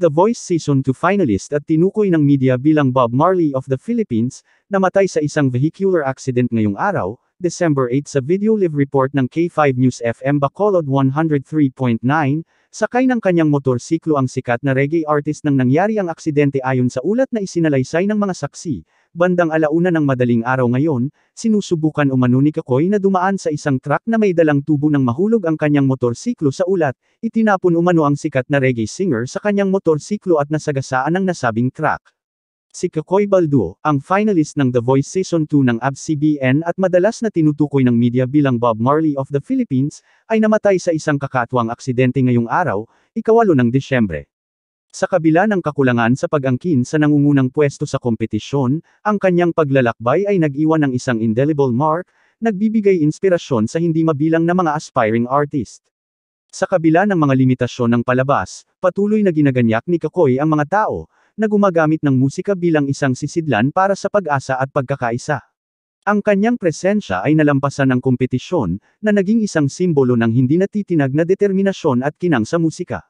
The Voice Season 2 finalist at tinukoy ng media bilang Bob Marley of the Philippines, namatay sa isang vehicular accident ngayong araw, December 8 sa video live report ng K5 News FM Bacolod 103.9, sakay ng kanyang motorsiklo ang sikat na reggae artist nang nangyari ang aksidente ayon sa ulat na isinalaysay ng mga saksi. Bandang alauna ng madaling araw ngayon, sinusubukan umano ni Kakoy na dumaan sa isang truck na may dalang tubo ng mahulog ang kanyang motorsiklo sa ulat, itinapon umano ang sikat na reggae singer sa kanyang motorsiklo at nasagasaan ng nasabing truck. Si Kakoy Balduo, ang finalist ng The Voice Season 2 ng ABS-CBN at madalas na tinutukoy ng media bilang Bob Marley of the Philippines, ay namatay sa isang kakatuwang aksidente ngayong araw, ikawalo ng Disyembre. Sa kabila ng kakulangan sa pag-angkin sa nangungunang pwesto sa kompetisyon, ang kanyang paglalakbay ay nag-iwan ng isang indelible mark, nagbibigay inspirasyon sa hindi mabilang na mga aspiring artist. Sa kabila ng mga limitasyon ng palabas, patuloy na ginaganyak ni Kakoy ang mga tao, na gumagamit ng musika bilang isang sisidlan para sa pag-asa at pagkakaisa. Ang kanyang presensya ay nalampasan ng kompetisyon, na naging isang simbolo ng hindi natitinag na determinasyon at kinang sa musika.